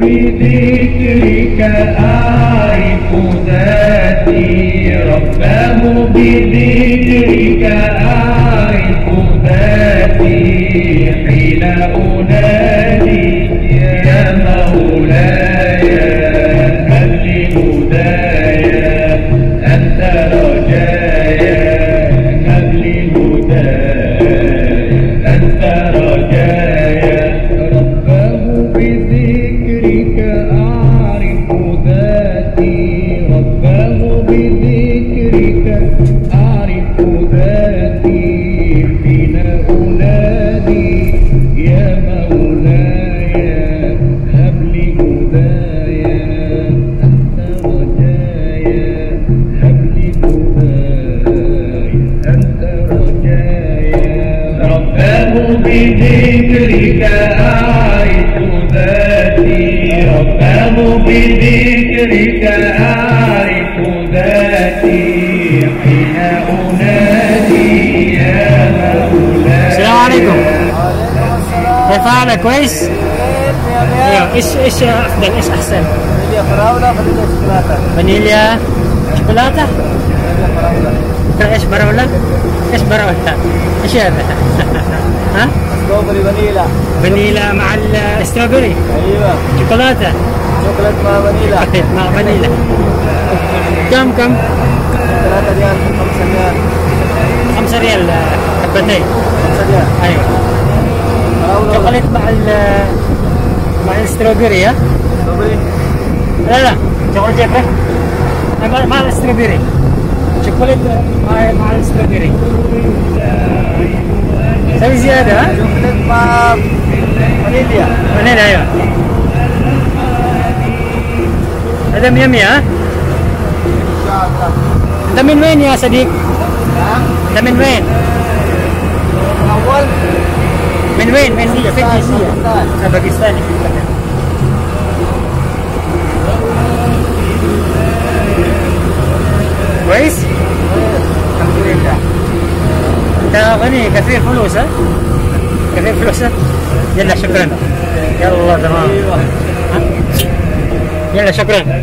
بذكرك أعرف ذاتي. رباه بذكرك أعرف بذكرك أعرف ذاتي حين أنادي يا مولاي السلام عليكم كيف حالك كويس؟ إيش إيش افضل إيش أحسن؟ فانيليا فراولة فانيليا شوكولاتة فانيليا شوكولاته؟ فانيليا فراولة إيش براوله؟ إيش براوله؟ إيش هذا؟ ها؟ ستروبري فانيلا فانيلا مع ال strawberry أيوه. شوكولاتة. شوكولات مع فانيلا. مع فانيلا. كم كم؟ ثلاثة ريال خمسة ريال. 5 ريال حبتين. خمسة ريال. أيوه. شوكولات مع ال مع ال strawberry ها؟ strawberry لا لا. شوكولات مع ال strawberry شوكولات مع مع Ada ziarah? Pak Panitia. Panitia ya. Ada miam ya? Vitamin Wen ya sedik? Vitamin Wen. Awal. Min Wen, Min Wen, Pakistan. Nah, Pakistan ini. Ya, Guys, kan. غني كثير فلوس ها؟ كثير فلوس ها؟ يلا شكرا يلا تمام ها؟ يلا شكرا